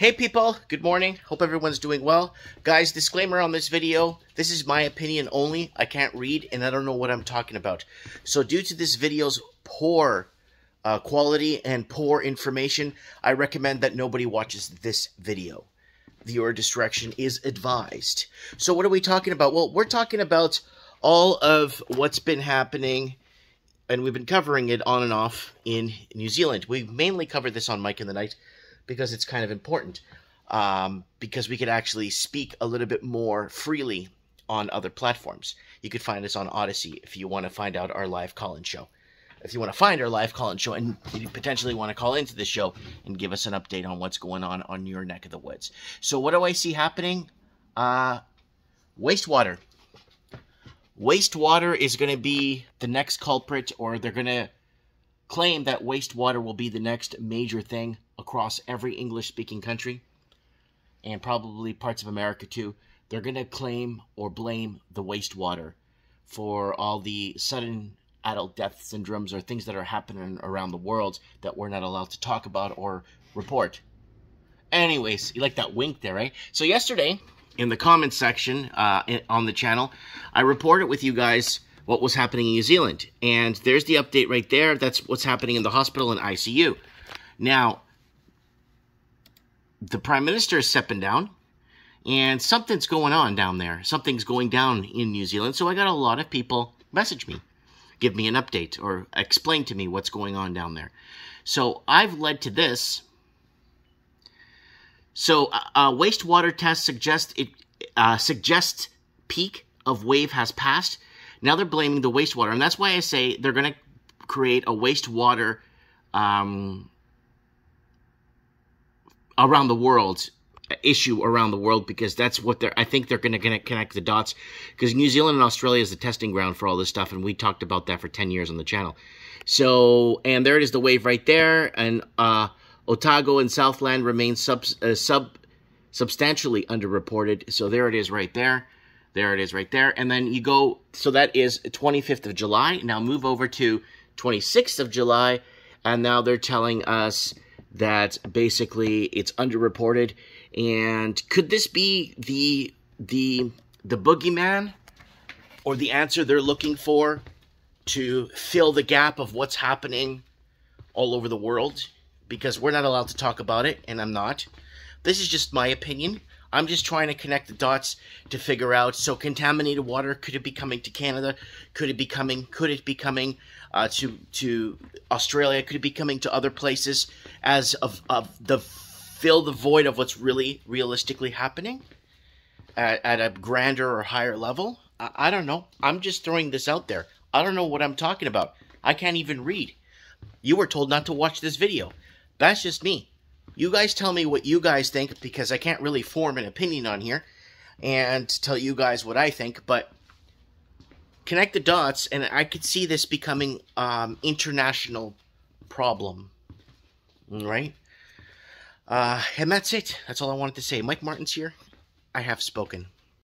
Hey people, good morning. Hope everyone's doing well. Guys, disclaimer on this video, this is my opinion only. I can't read and I don't know what I'm talking about. So due to this video's poor uh, quality and poor information, I recommend that nobody watches this video. Viewer discretion is advised. So what are we talking about? Well, we're talking about all of what's been happening and we've been covering it on and off in New Zealand. We mainly covered this on Mike in the Night because it's kind of important. Um, because we could actually speak a little bit more freely on other platforms. You could find us on Odysee if you want to find out our live call-in show. If you want to find our live call-in show and you potentially want to call into the show and give us an update on what's going on on your neck of the woods. So what do I see happening? Uh, wastewater. Wastewater is going to be the next culprit, or they're going to claim that wastewater will be the next major thing across every English speaking country and probably parts of America too. They're going to claim or blame the wastewater for all the sudden adult death syndromes or things that are happening around the world that we're not allowed to talk about or report. Anyways, you like that wink there, right? So yesterday, in the comments section uh, on the channel, I reported with you guys what was happening in New Zealand. And there's the update right there. That's what's happening in the hospital and ICU. Now, the Prime Minister is stepping down, and something's going on down there. Something's going down in New Zealand. So I got a lot of people message me, give me an update, or explain to me what's going on down there. So I've led to this. So uh, wastewater test suggest it uh, suggests peak of wave has passed. Now they're blaming the wastewater, and that's why I say they're going to create a wastewater um, around the world issue around the world because that's what they're. I think they're going to connect the dots because New Zealand and Australia is the testing ground for all this stuff, and we talked about that for ten years on the channel. So, and there it is, the wave right there, and uh, Otago and Southland remain sub uh, sub substantially underreported. So there it is, right there. There it is right there. And then you go, so that is 25th of July. Now move over to 26th of July. And now they're telling us that basically it's underreported. And could this be the, the, the boogeyman or the answer they're looking for to fill the gap of what's happening all over the world? Because we're not allowed to talk about it, and I'm not. This is just my opinion. I'm just trying to connect the dots to figure out. So contaminated water could it be coming to Canada? Could it be coming? Could it be coming uh, to to Australia? Could it be coming to other places as of of the fill the void of what's really realistically happening at, at a grander or higher level? I, I don't know. I'm just throwing this out there. I don't know what I'm talking about. I can't even read. You were told not to watch this video. That's just me. You guys tell me what you guys think because I can't really form an opinion on here and tell you guys what I think, but connect the dots and I could see this becoming um, international problem. Right? Uh, and that's it. That's all I wanted to say. Mike Martins here. I have spoken.